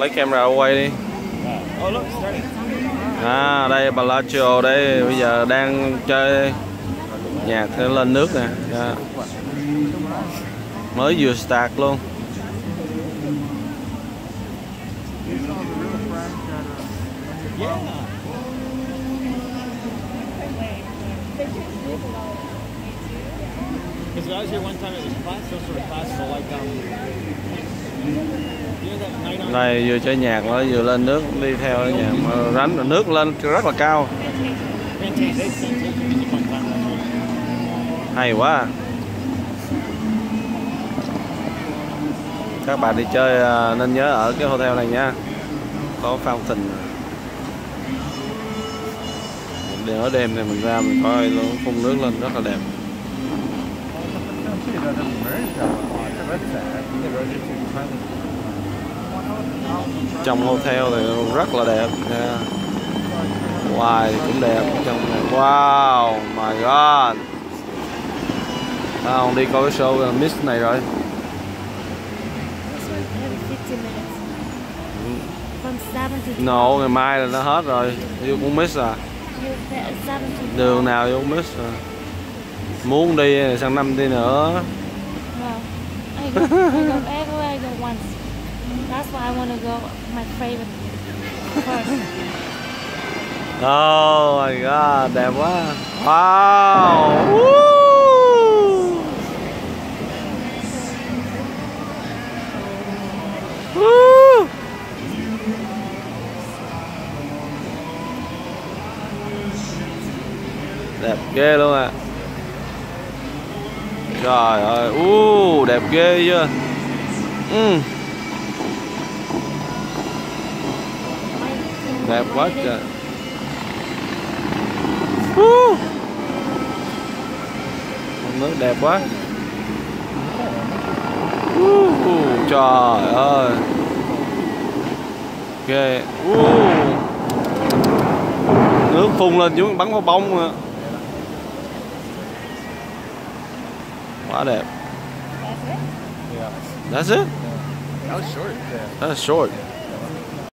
lấy camera quay đi. À đây Palacio đây bây giờ đang chơi nhạc để lên nước nè. Dạ. mới vừa start luôn. Because I was here one time, it was class, those sort of classes are like, um, này, vừa chơi nhạc nó vừa lên nước, đi theo nhạc mà là nước lên rất là cao. Hay quá. Các bạn đi chơi à, nên nhớ ở cái hotel này nha. Có fountain. Để ở đêm này mình ra mình coi nó phun nước lên rất là đẹp trong hotel thì rất là đẹp nha. Ngoài cũng đẹp trong này wow my god. À, ông đi coi cái show Miss này rồi. This one every 15 minutes. From 7 to nổ ngày mai là nó hết rồi. Vô cũng Miss à. You bet 7 to đường nào vô cũng Miss à. Muốn đi sang năm đi nữa. No. I go, I go I go once. That's why I want to go my favorite first. oh my god, đẹp quá wow, Woo! Woo! đẹp ghê luôn ạ. à trời ơi u đẹp ghê chưa ừ. Đẹp quá trời. Uh. nước đẹp quá. Uh. trời ơi. Ghê uh. nước phun lên xuống bắn vào bông nữa quá đẹp. That's it? That was short. That's short